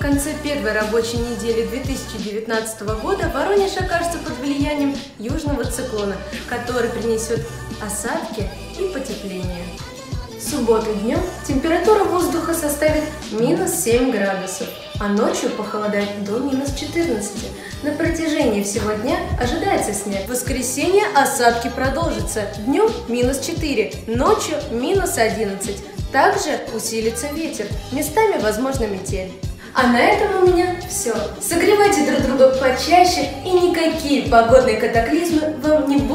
конце первой рабочей недели 2019 года Воронеж окажется под влиянием южного циклона, который принесет осадки и потепление. В субботу днем температура воздуха составит минус 7 градусов, а ночью похолодает до минус 14. На протяжении всего дня ожидается снег. В воскресенье осадки продолжатся. Днем минус 4, ночью минус 11. Также усилится ветер, местами возможна метель. А на этом у меня все. Согревайте друг друга почаще, и никакие погодные катаклизмы вам не будут.